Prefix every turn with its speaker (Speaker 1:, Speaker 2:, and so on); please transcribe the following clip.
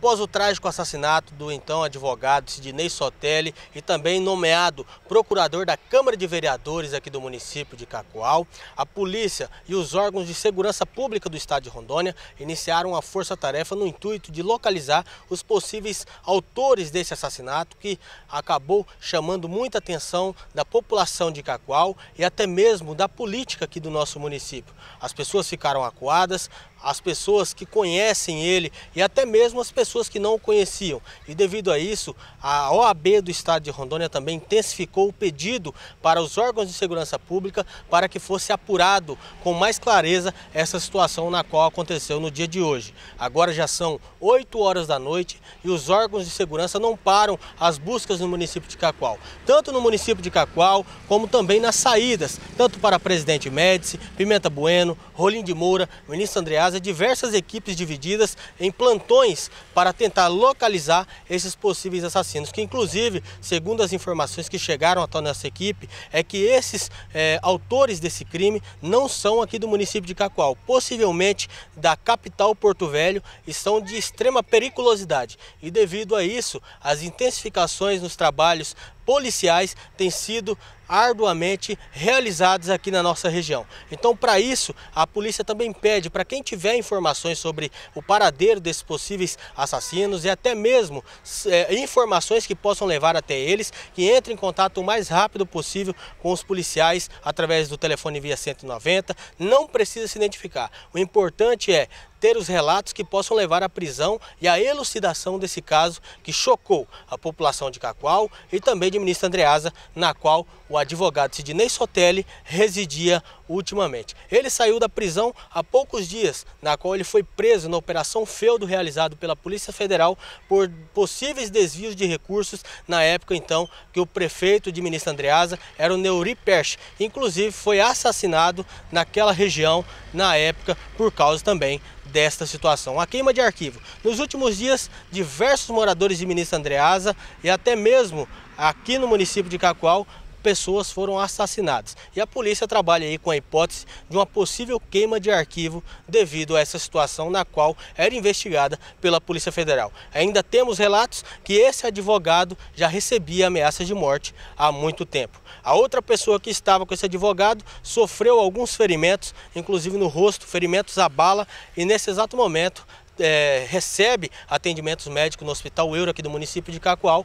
Speaker 1: Após o trágico assassinato do então advogado Sidney Sotelli e também nomeado procurador da Câmara de Vereadores aqui do município de Cacoal, a polícia e os órgãos de segurança pública do estado de Rondônia iniciaram a força-tarefa no intuito de localizar os possíveis autores desse assassinato que acabou chamando muita atenção da população de Cacoal e até mesmo da política aqui do nosso município. As pessoas ficaram acuadas, as pessoas que conhecem ele e até mesmo as pessoas que não o conheciam. E devido a isso, a OAB do estado de Rondônia também intensificou o pedido para os órgãos de segurança pública para que fosse apurado com mais clareza essa situação na qual aconteceu no dia de hoje. Agora já são 8 horas da noite e os órgãos de segurança não param as buscas no município de Cacoal. Tanto no município de Cacoal, como também nas saídas, tanto para Presidente Médici, Pimenta Bueno, Rolim de Moura, Ministro Andreas casa, diversas equipes divididas em plantões para tentar localizar esses possíveis assassinos, que inclusive, segundo as informações que chegaram até nossa equipe, é que esses é, autores desse crime não são aqui do município de Cacoal, possivelmente da capital Porto Velho, e são de extrema periculosidade. E devido a isso, as intensificações nos trabalhos policiais têm sido arduamente realizados aqui na nossa região. Então, para isso, a polícia também pede para quem tiver informações sobre o paradeiro desses possíveis assassinos e até mesmo é, informações que possam levar até eles, que entre em contato o mais rápido possível com os policiais através do telefone via 190. Não precisa se identificar. O importante é ter os relatos que possam levar à prisão e à elucidação desse caso que chocou a população de Cacoal e também de Ministra Andreasa, na qual o advogado Sidney Sotelli residia ultimamente. Ele saiu da prisão há poucos dias, na qual ele foi preso na operação Feudo realizado pela Polícia Federal por possíveis desvios de recursos na época então que o prefeito de Ministra Andreasa era o Neuri Perche, inclusive foi assassinado naquela região na época por causa também desta situação. A queima de arquivo. Nos últimos dias, diversos moradores de Ministra Andreasa e até mesmo aqui no município de Cacoal pessoas foram assassinadas. E a polícia trabalha aí com a hipótese de uma possível queima de arquivo devido a essa situação na qual era investigada pela Polícia Federal. Ainda temos relatos que esse advogado já recebia ameaças de morte há muito tempo. A outra pessoa que estava com esse advogado sofreu alguns ferimentos, inclusive no rosto, ferimentos à bala, e nesse exato momento é, recebe atendimentos médicos no Hospital Euro aqui do município de Cacoal.